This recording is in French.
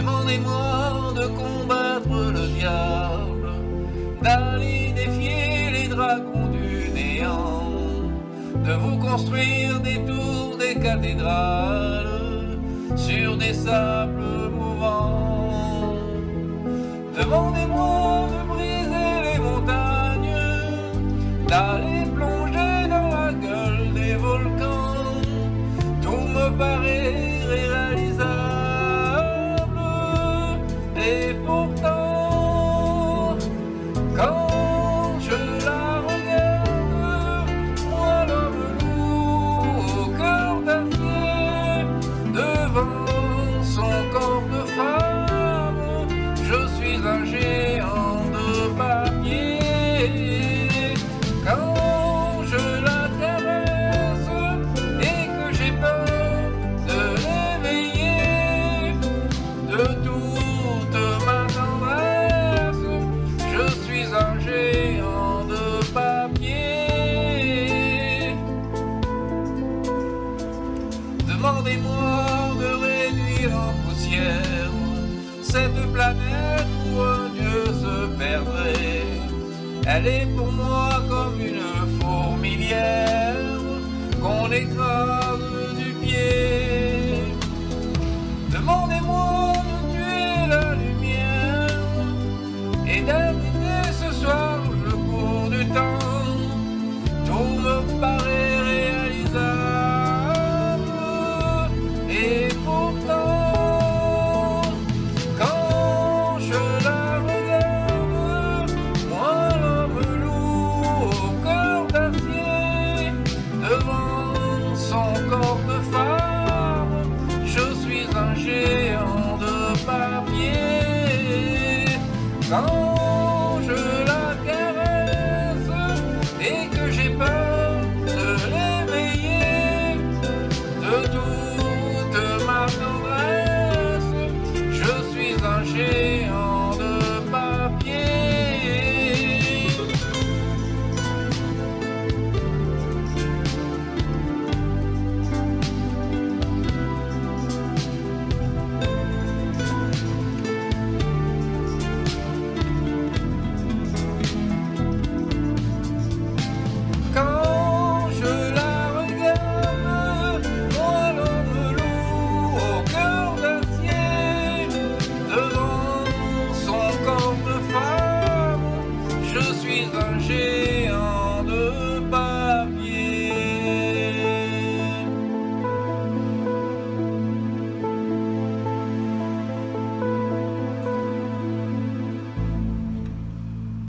Demandez-moi de combattre le diable, d'aller défier les dragons du néant, de vous construire des tours, des cathédrales, sur des sables mouvants. Demandez-moi de briser les montagnes, d'aller plonger dans la gueule des volcans. Tout me paraît des mois de réduire en poussière cette planète où un Dieu se perdrait. Elle est pour moi song.